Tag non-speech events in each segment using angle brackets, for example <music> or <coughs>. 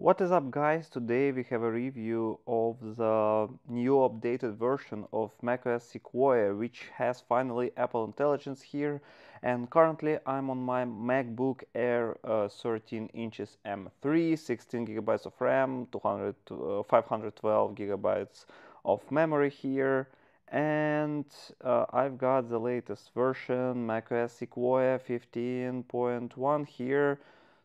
What is up guys? Today we have a review of the new updated version of macOS Sequoia which has finally Apple Intelligence here. And currently I'm on my MacBook Air uh, 13 inches M3, 16 gigabytes of RAM, 200, uh, 512 gigabytes of memory here. And uh, I've got the latest version macOS Sequoia 15.1 here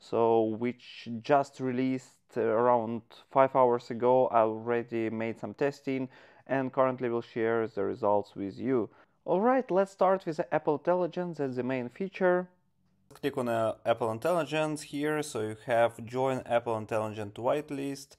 so which just released around five hours ago. I already made some testing and currently will share the results with you. Alright, let's start with Apple Intelligence as the main feature. Click on uh, Apple Intelligence here, so you have join Apple Intelligence whitelist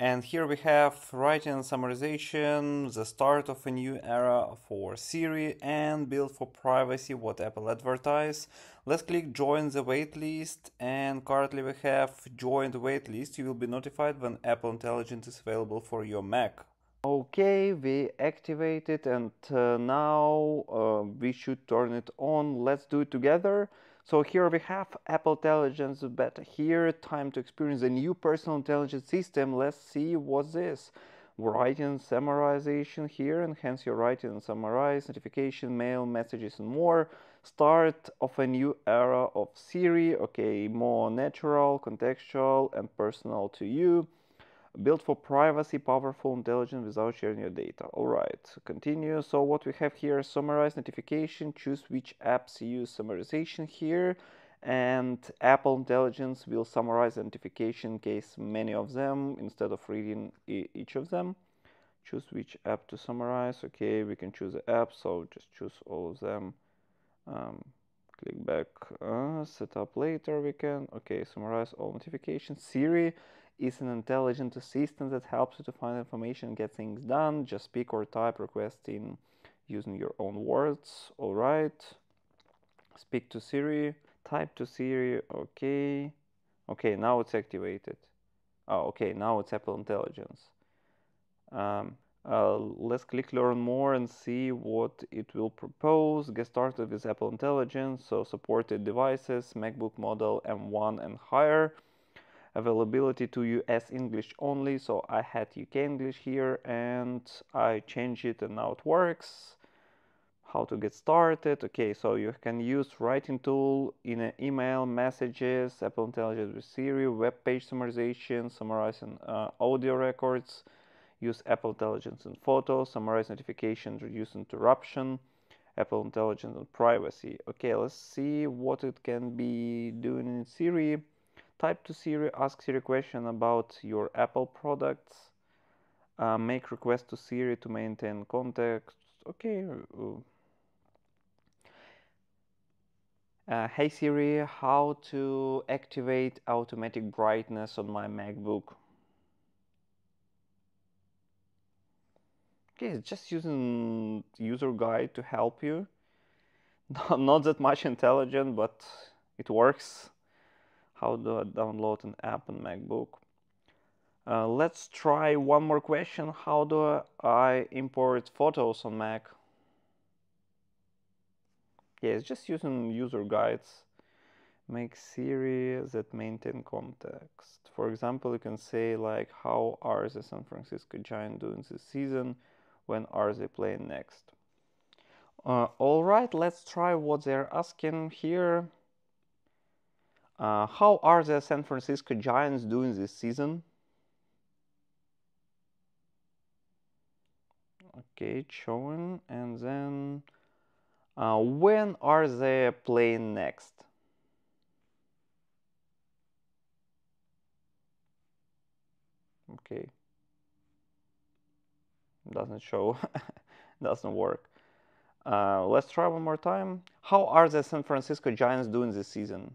and here we have writing summarization, the start of a new era for Siri and build for privacy what Apple advertise. Let's click join the waitlist and currently we have joined waitlist. You will be notified when Apple Intelligence is available for your Mac. Okay, we activate it and uh, now uh, we should turn it on. Let's do it together. So here we have Apple Intelligence Beta here, time to experience a new personal intelligence system. Let's see what's this. Writing summarization here, enhance your writing and summarize, notification, mail, messages and more. Start of a new era of Siri, okay, more natural, contextual and personal to you built for privacy, powerful, intelligent without sharing your data. All right, continue. So what we have here, summarize notification, choose which apps use summarization here. And Apple Intelligence will summarize the notification case many of them instead of reading each of them. Choose which app to summarize. Okay, we can choose the app, so just choose all of them. Um, click back, uh, set up later we can. Okay, summarize all notifications. Siri is an intelligent assistant that helps you to find information get things done. Just speak or type requesting using your own words. All right. Speak to Siri. Type to Siri. Okay. Okay, now it's activated. Oh, okay, now it's Apple Intelligence. Um, uh, let's click learn more and see what it will propose. Get started with Apple Intelligence. So supported devices, MacBook model M1 and higher availability to US English only. So I had UK English here and I changed it and now it works. How to get started? Okay so you can use writing tool in an email messages Apple Intelligence with Siri web page summarization summarizing uh, audio records use Apple Intelligence in photos summarize notifications reduce interruption Apple Intelligence and privacy. Okay let's see what it can be doing in Siri type to Siri, ask Siri question about your Apple products, uh, make request to Siri to maintain context. Okay. Uh, uh, hey Siri, how to activate automatic brightness on my MacBook? Okay, it's just using user guide to help you. <laughs> Not that much intelligent, but it works how do I download an app on MacBook. Uh, let's try one more question. How do I import photos on Mac? Yeah, it's just using user guides. Make Siri that maintain context. For example, you can say like, how are the San Francisco Giants doing this season? When are they playing next? Uh, all right, let's try what they're asking here. Uh, how are the San Francisco Giants doing this season? Okay, showing, and then uh, when are they playing next? Okay, doesn't show, <laughs> doesn't work. Uh, let's try one more time. How are the San Francisco Giants doing this season?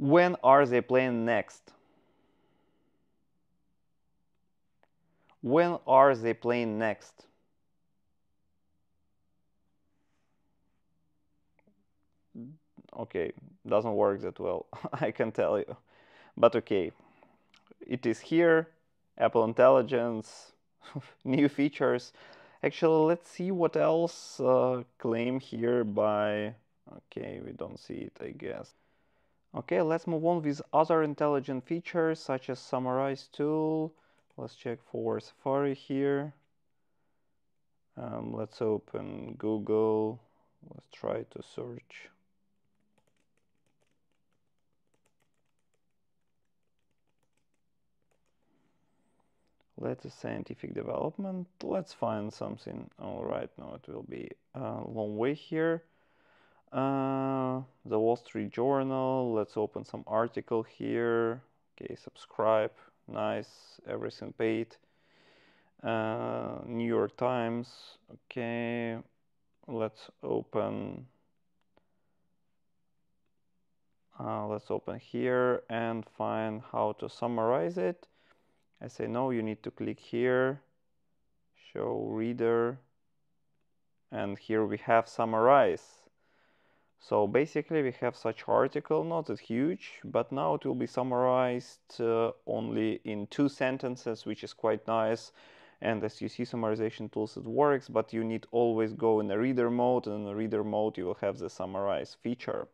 When are they playing next? When are they playing next? Okay, doesn't work that well, <laughs> I can tell you. But okay, it is here, Apple Intelligence, <laughs> new features. Actually, let's see what else uh, claim here by... Okay, we don't see it, I guess. Okay, let's move on with other intelligent features such as summarize tool. Let's check for Safari here. Um, let's open Google. Let's try to search. Let's scientific development. Let's find something. All right, now it will be a long way here. Uh, the Wall Street Journal. Let's open some article here. Okay, subscribe. Nice, everything paid. Uh, New York Times. Okay, let's open. Uh, let's open here and find how to summarize it. I say no, you need to click here, show reader, and here we have summarize. So basically we have such article, not that huge, but now it will be summarized uh, only in two sentences, which is quite nice. And as you see, summarization tools, it works, but you need always go in the reader mode, and in the reader mode you will have the summarize feature.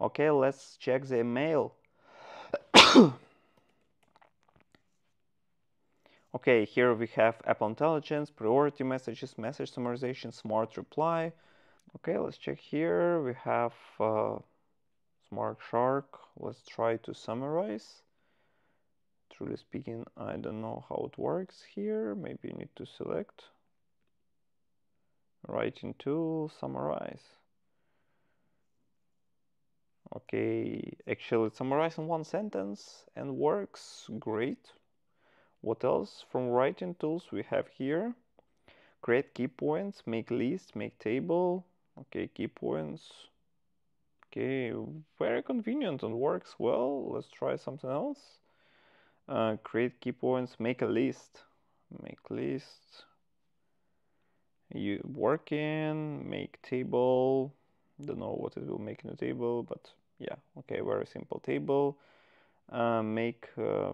Okay, let's check the email. <coughs> okay, here we have Apple Intelligence, priority messages, message summarization, smart reply, Okay, let's check here. We have uh, Smart Shark. Let's try to summarize. Truly speaking, I don't know how it works here. Maybe you need to select. Writing tool, summarize. Okay, actually it summarizes in one sentence and works great. What else from writing tools we have here? Create key points, make list, make table, Okay, key points. Okay, very convenient and works well. Let's try something else. Uh, create key points, make a list. Make list. You working, make table. Don't know what it will make in the table, but yeah, okay, very simple table. Uh, make uh,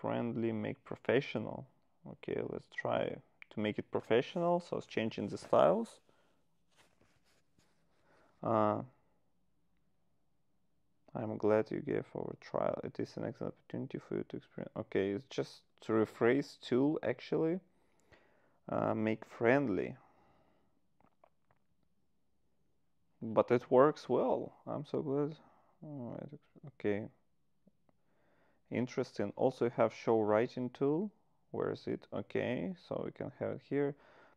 friendly, make professional. Okay, let's try to make it professional. So it's changing the styles. Uh, I'm glad you gave our trial. It is an excellent opportunity for you to experience. Okay, it's just to rephrase tool actually. Uh, make friendly. But it works well. I'm so glad. okay. Interesting. Also you have show writing tool. Where is it? Okay, so we can have it here.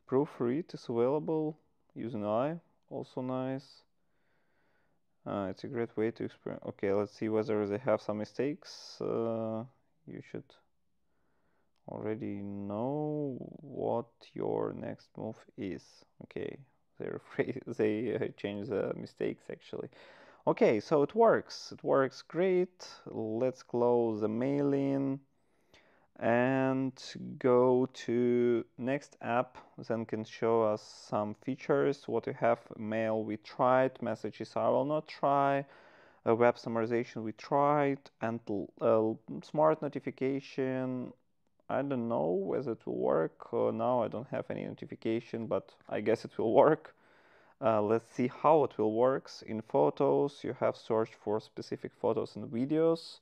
Proofread is available using I. Also nice. Uh, it's a great way to experiment. Okay, let's see whether they have some mistakes. Uh, you should already know what your next move is. Okay, <laughs> they're afraid they uh, change the mistakes actually. Okay, so it works. It works great. Let's close the mailing and go to next app then can show us some features what we have mail we tried messages i will not try web summarization we tried and smart notification. I don't know whether it will work uh, now i don't have any notification but i guess it will work. Uh, let's see how it will works. In photos you have search for specific photos and videos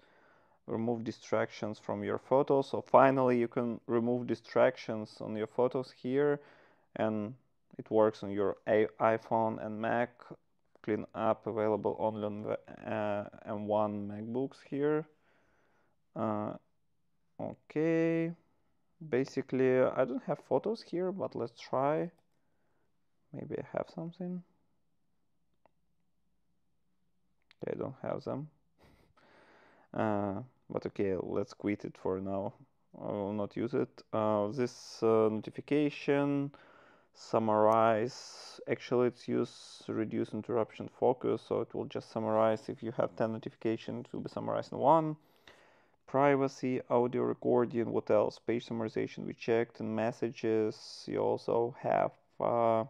remove distractions from your photos. So finally you can remove distractions on your photos here and it works on your iPhone and Mac. Clean up available only on the uh, M1 MacBooks here. Uh, okay. Basically I don't have photos here but let's try. Maybe I have something. I don't have them. <laughs> Uh, but okay, let's quit it for now. I will not use it. Uh, this uh, notification, summarize, actually it's use reduce interruption focus, so it will just summarize. If you have 10 notifications, it will be summarized in one. Privacy, audio recording, what else? Page summarization we checked, and messages. You also have uh,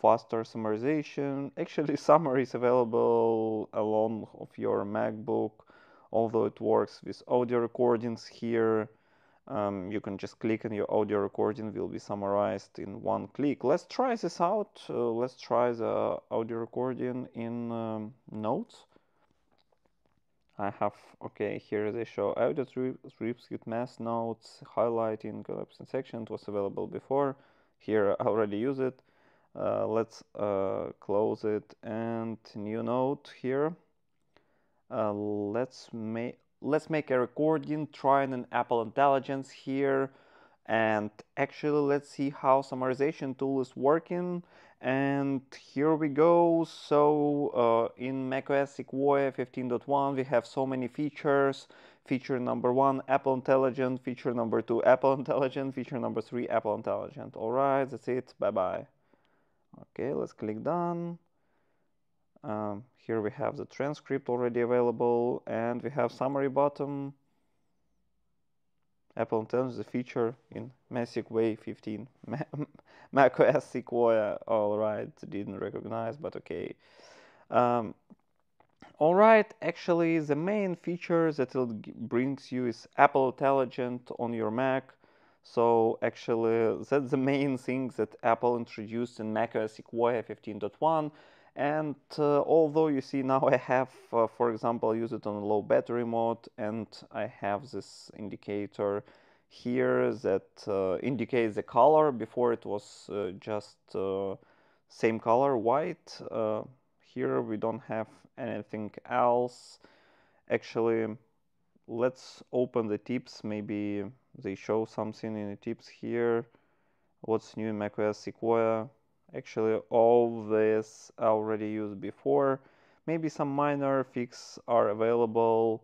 faster summarization. <laughs> Actually, <laughs> summary is available along of your MacBook although it works with audio recordings here um, you can just click and your audio recording will be summarized in one click let's try this out uh, let's try the audio recording in um, notes I have, okay, here they show audio strips with mass notes, highlighting, collapsing section. It was available before. Here I already use it. Uh, let's uh, close it and new note here. Uh, let's make let's make a recording trying an Apple Intelligence here. And actually let's see how summarization tool is working. And here we go. So uh, in macOS Sequoia 15.1 we have so many features. Feature number one Apple Intelligent. Feature number two Apple Intelligent. Feature number three Apple Intelligent. All right that's it. Bye bye okay let's click done um, here we have the transcript already available and we have summary bottom Apple is a feature in Magic Way 15. <laughs> Mac OS Sequoia, alright, didn't recognize, but okay. Um, alright, actually, the main feature that it brings you is Apple Intelligent on your Mac. So actually, that's the main thing that Apple introduced in macOS Sequoia 15.1 and uh, although you see now I have uh, for example use it on low battery mode and I have this indicator here that uh, indicates the color. Before it was uh, just uh, same color white. Uh, here we don't have anything else. Actually let's open the tips. Maybe they show something in the tips here. What's new in macOS Sequoia actually all this I already used before. Maybe some minor fixes are available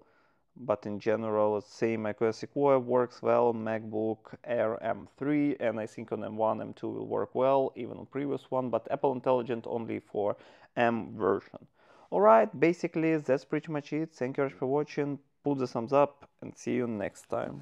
but in general let's say my macOS Sequoia works well MacBook Air M3 and I think on M1 M2 will work well even on previous one but Apple Intelligent only for M version. Alright basically that's pretty much it. Thank you for watching. Put the thumbs up and see you next time